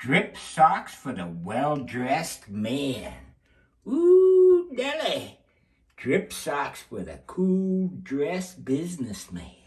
Drip socks for the well-dressed man. Ooh, Nelly. Drip socks for the cool-dressed businessman.